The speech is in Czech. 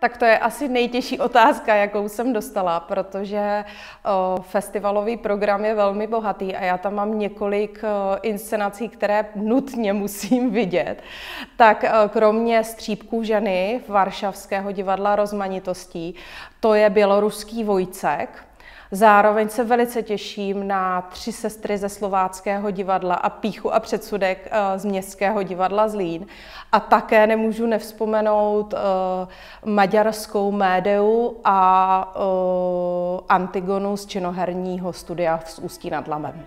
Tak to je asi nejtěžší otázka, jakou jsem dostala, protože festivalový program je velmi bohatý a já tam mám několik inscenací, které nutně musím vidět. Tak kromě Střípků ženy Varšavského divadla rozmanitostí, to je běloruský Vojcek, Zároveň se velice těším na tři sestry ze slováckého divadla a píchu a předsudek z městského divadla Zlín. A také nemůžu nevzpomenout maďarskou médeu a Antigonu z činoherního studia z Ústí nad Lamem.